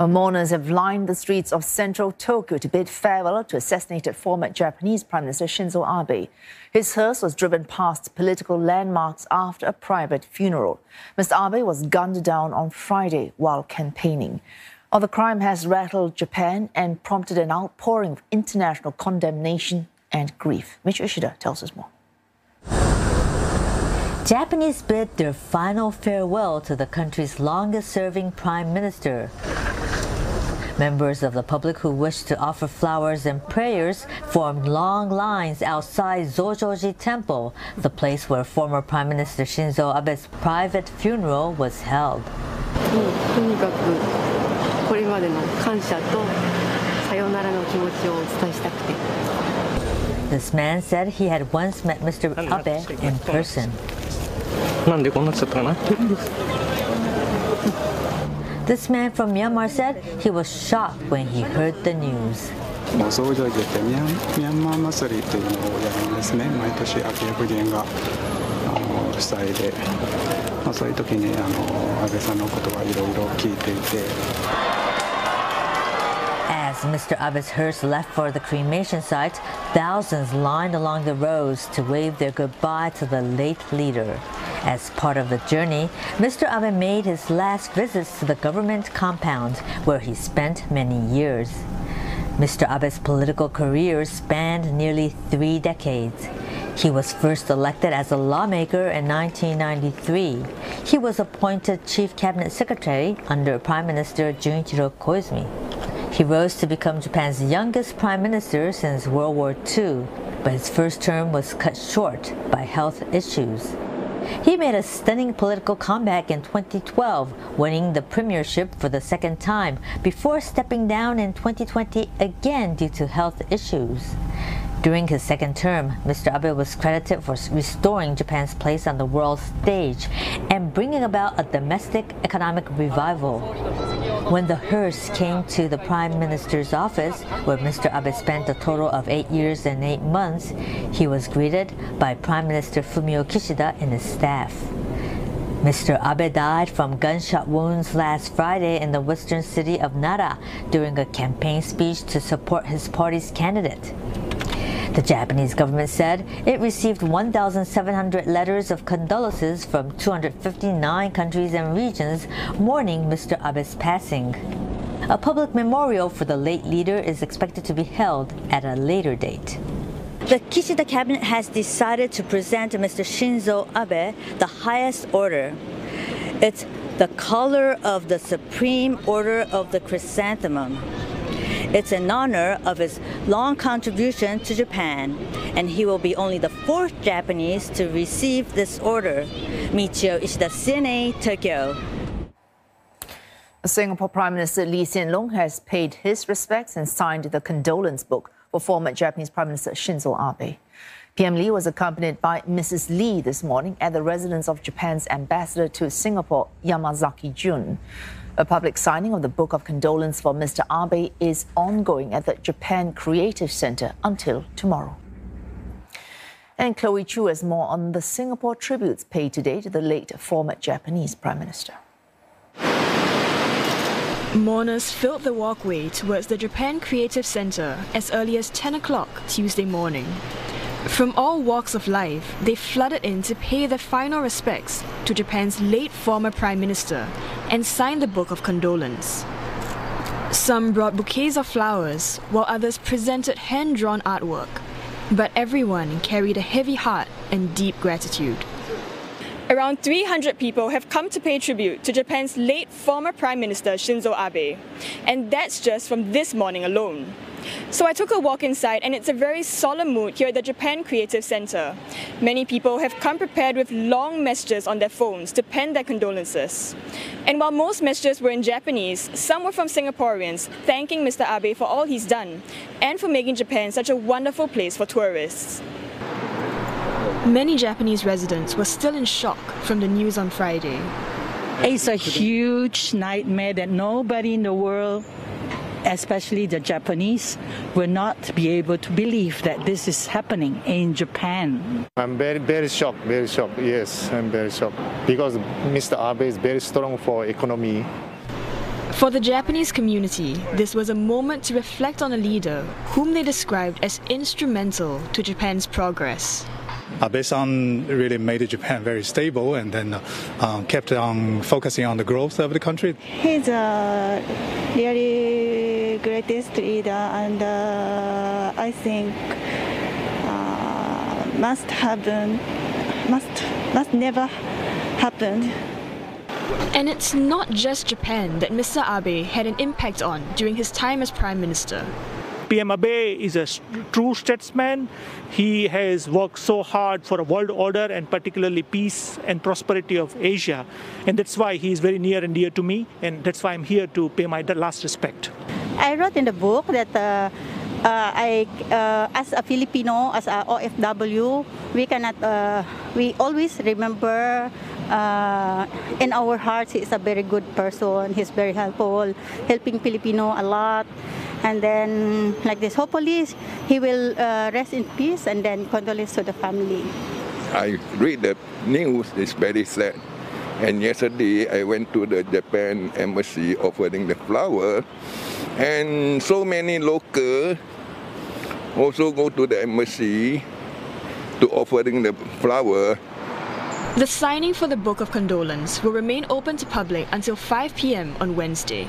Uh, mourners have lined the streets of central Tokyo to bid farewell to assassinated former Japanese Prime Minister Shinzo Abe. His hearse was driven past political landmarks after a private funeral. Mr. Abe was gunned down on Friday while campaigning. Well, the crime has rattled Japan and prompted an outpouring of international condemnation and grief. Mitch Ishida tells us more. Japanese bid their final farewell to the country's longest serving prime minister. Members of the public who wished to offer flowers and prayers formed long lines outside Zojoji Temple, the place where former Prime Minister Shinzo Abe's private funeral was held. This man said he had once met Mr. Abe in person. This man from Myanmar said he was shocked when he heard the news. もう総上寺ってミャンミャンマー祭りというのをやるんですね毎年秋役人があの主催で、まあ、そういう時にあの安倍さんのことはいろいろ聞いていて As Mr. Abe's hearse left for the cremation site, thousands lined along the roads to wave their goodbye to the late leader. As part of the journey, Mr. Abe made his last visits to the government compound where he spent many years. Mr. Abe's political career spanned nearly three decades. He was first elected as a lawmaker in 1993. He was appointed Chief Cabinet Secretary under Prime Minister Junichiro Koizumi. He rose to become Japan's youngest prime minister since World War II, but his first term was cut short by health issues. He made a stunning political comeback in 2012, winning the premiership for the second time before stepping down in 2020 again due to health issues. During his second term, Mr. Abe was credited for restoring Japan's place on the world stage and bringing about a domestic economic revival. When the hearse came to the Prime Minister's office, where Mr. Abe spent a total of eight years and eight months, he was greeted by Prime Minister Fumio Kishida and his staff. Mr. Abe died from gunshot wounds last Friday in the western city of Nara during a campaign speech to support his party's candidate. The Japanese government said it received 1,700 letters of condolences from 259 countries and regions mourning Mr. Abe's passing. A public memorial for the late leader is expected to be held at a later date. The Kishida cabinet has decided to present Mr. Shinzo Abe the highest order. It's the collar of the Supreme Order of the Chrysanthemum. It's in honor of his long contribution to Japan, and he will be only the fourth Japanese to receive this order. Michio Ishida, CNA, Tokyo. Singapore Prime Minister Lee Hsien Loong has paid his respects and signed the condolence book for former Japanese Prime Minister Shinzo Abe. PM Lee was accompanied by Mrs. Lee this morning at the residence of Japan's ambassador to Singapore, Yamazaki Jun. A public signing of the Book of Condolence for Mr. Abe is ongoing at the Japan Creative Center until tomorrow. And Chloe Chu has more on the Singapore tributes paid today to the late former Japanese Prime Minister. Mourners filled the walkway towards the Japan Creative Center as early as 10 o'clock Tuesday morning. From all walks of life, they flooded in to pay their final respects to Japan's late former Prime Minister and sign the Book of Condolence. Some brought bouquets of flowers, while others presented hand drawn artwork, but everyone carried a heavy heart and deep gratitude. Around 300 people have come to pay tribute to Japan's late former Prime Minister Shinzo Abe, and that's just from this morning alone. So I took a walk inside and it's a very solemn mood here at the Japan Creative Center. Many people have come prepared with long messages on their phones to pen their condolences. And while most messages were in Japanese, some were from Singaporeans thanking Mr. Abe for all he's done and for making Japan such a wonderful place for tourists. Many Japanese residents were still in shock from the news on Friday. It's a huge nightmare that nobody in the world especially the Japanese, will not be able to believe that this is happening in Japan. I'm very, very shocked, very shocked. Yes, I'm very shocked because Mr. Abe is very strong for economy. For the Japanese community, this was a moment to reflect on a leader whom they described as instrumental to Japan's progress. Abe-san really made Japan very stable and then uh, kept on focusing on the growth of the country. He's a really greatest leader and uh, I think uh, must happen, must, must never happen. And it's not just Japan that Mr. Abe had an impact on during his time as Prime Minister. PM Abe is a true statesman. He has worked so hard for a world order and particularly peace and prosperity of Asia. And that's why he is very near and dear to me. And that's why I'm here to pay my last respect. I wrote in the book that uh, uh, I, uh, as a Filipino, as a OFW, we cannot, uh, we always remember uh, in our hearts he is a very good person. He's very helpful, helping Filipino a lot. And then, like this, hopefully he will uh, rest in peace and then condolence to the family. I read the news, it's very sad. And yesterday I went to the Japan embassy offering the flower, and so many local also go to the embassy to offering the flower. The signing for the Book of Condolence will remain open to public until 5 p.m. on Wednesday.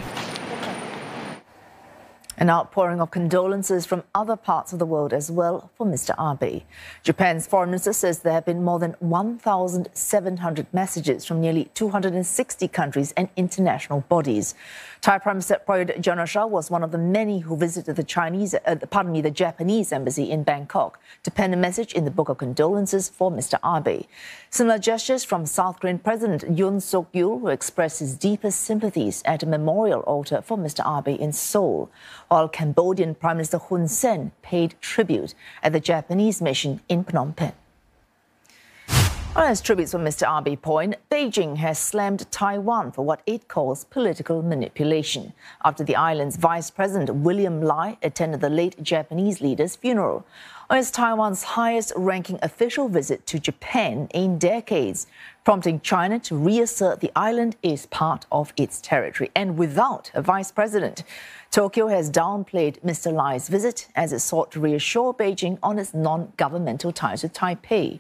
An outpouring of condolences from other parts of the world as well for Mr. Abe. Japan's foreign minister says there have been more than 1,700 messages from nearly 260 countries and international bodies. Thai Prime Minister Prayut Chan-o-cha was one of the many who visited the Chinese, uh, pardon me, the Japanese embassy in Bangkok to pen a message in the book of condolences for Mr. Abe. Similar gestures from South Korean President Yoon Suk-yeol, who expressed his deepest sympathies at a memorial altar for Mr. Abe in Seoul, while Cambodian Prime Minister Hun Sen paid tribute at the Japanese mission in Phnom Penh. As tributes from Mr. Abe point, Beijing has slammed Taiwan for what it calls political manipulation after the island's Vice President William Lai attended the late Japanese leader's funeral. It's Taiwan's highest ranking official visit to Japan in decades, prompting China to reassert the island is part of its territory and without a vice president. Tokyo has downplayed Mr. Lai's visit as it sought to reassure Beijing on its non governmental ties with Taipei.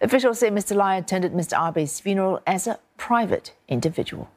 Officials say Mr. Lai attended Mr. Abe's funeral as a private individual.